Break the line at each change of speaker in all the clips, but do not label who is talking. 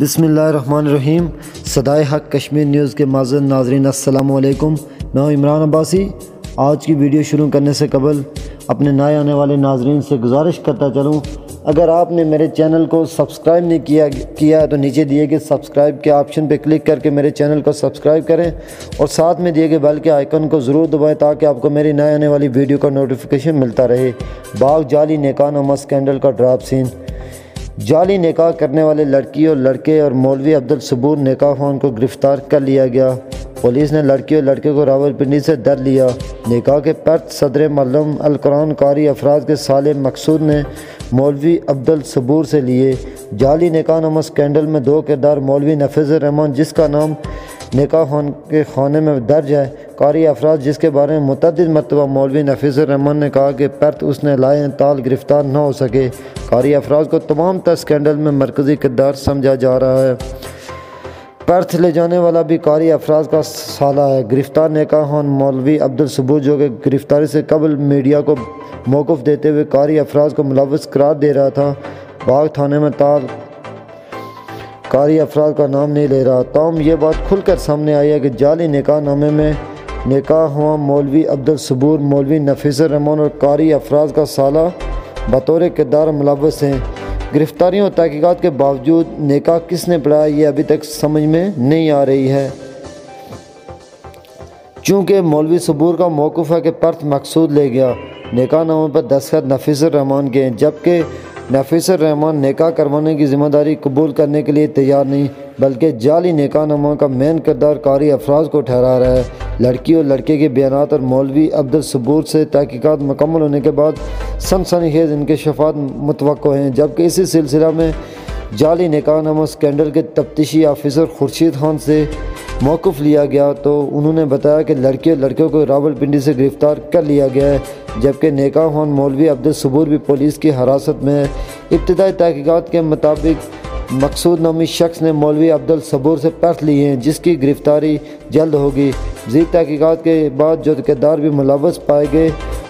بسم اللہ الرحمن الرحیم۔ صدائے حق کشمیر نیوز کے معذر ناظرین، السلام علیکم۔ میں ہوں عمران عباسی۔ آج کی ویڈیو شروع کرنے سے قبل اپنے نئے آنے والے ناظرین سے گزارش کرتا چلوں، اگر آپ نے میرے چینل کو سبسکرائب نہیں کیا کیا تو نیچے دیے گئے سبسکرائب کے آپشن پہ کلک کر کے میرے چینل کو سبسکرائب کریں اور ساتھ میں دیے گئے بیل کے آئیکن کو ضرور دبائیں تاکہ آپ کو میری نئے آنے والی ویڈیو کا نوٹیفیکیشن ملتا رہے۔ باغ جعلی نیکان و سکینڈل کا ڈراپ سین جعلی نکاح کرنے والے لڑکی اور لڑکے اور مولوی عبدالصبور نکاح خان کو گرفتار کر لیا گیا۔ پولیس نے لڑکی اور لڑکے کو راول پنڈی سے در لیا۔ نکاح کے پرت صدر ملم القرآن کاری افراد کے سالم مقصود نے مولوی عبدالصبور سے لیے۔ جعلی نکاح نامہ سکینڈل میں دو کردار مولوی نفیظ الرحمان، جس کا نام نکاح خان کے خانے میں درج ہے۔ قاری افراد جس کے بارے میں متعدد مرتبہ مولوی نفیظ الرحمان نے کہا کہ پرت اس نے لائے تال گرفتار نہ ہو سکے۔ قاری افراد کو تمام تر سکینڈل میں مرکزی کردار سمجھا جا رہا ہے۔ پرتھ لے جانے والا بھی قاری افراد کا سالہ ہے۔ گرفتار نکاح خان مولوی عبدالصبور جو کہ گرفتاری سے قبل میڈیا کو موقف دیتے ہوئے قاری افراد کو ملوث قرار دے رہا تھا۔ باغ تھانے میں تال قاری افراد کا نام نہیں لے رہا۔ تاہم، یہ بات کھل کر سامنے آئی ہے کہ جعلی نکاح نامے میں نکاح ہوا مولوی عبدالصبور، مولوی نفیس الرحمان اور قاری افراد کا سالہ بطور کردار ملوث ہیں۔ گرفتاریوں اور تحقیقات کے باوجود نکاح کس نے پڑھایا یہ ابھی تک سمجھ میں نہیں آ رہی ہے۔ چونکہ مولوی صبور کا موقف ہے کہ پرت مقصود لے گیا، نکاح نامے پر دستخط نفیس الرحمان کے ہیں، جبکہ نفیس الرحمان نکاح کروانے کی ذمہ داری قبول کرنے کے لیے تیار نہیں، بلکہ جعلی نکاح نامہ کا مین کردار کاری افراد کو ٹھہرا رہا ہے۔ لڑکی اور لڑکے کے بیانات اور مولوی عبدالصبور سے تحقیقات مکمل ہونے کے بعد سنسنی خیز ان کے شفات متوقع ہیں، جبکہ اسی سلسلہ میں جعلی نکاح نامہ سکینڈل کے تفتیشی آفیسر خورشید خان سے موقف لیا گیا تو انہوں نے بتایا کہ لڑکے اور لڑکیوں کو راول پنڈی سے گرفتار کر لیا گیا ہے، جبکہ نیکا خان، مولوی عبدالصبور بھی پولیس کی حراست میں ہے ابتدائی تحقیقات کے مطابق مقصود نامی شخص نے مولوی عبدالصبور سے پرت لی ہیں، جس کی گرفتاری جلد ہوگی۔ زید تحقیقات کے بعد جو کردار بھی ملوث پائے گئے،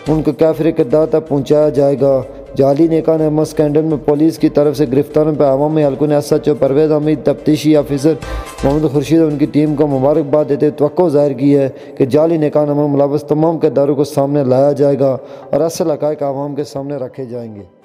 ان کو کیفر کردار تک پہنچایا جائے گا۔ جعلی نیکا نعمہ سکینڈل میں پولیس کی طرف سے گرفتاروں پہ عوامی حلقوں نے ایس ایچ پرویز حمید، تفتیشی آفیسر محمد خورشید اور ان کی ٹیم کو مبارکباد دیتے توقع ظاہر کی ہے کہ جعلی نیکا احمد ملوث تمام کرداروں کو سامنے لایا جائے گا اور اصل حقائق عوام کے سامنے رکھے جائیں گے۔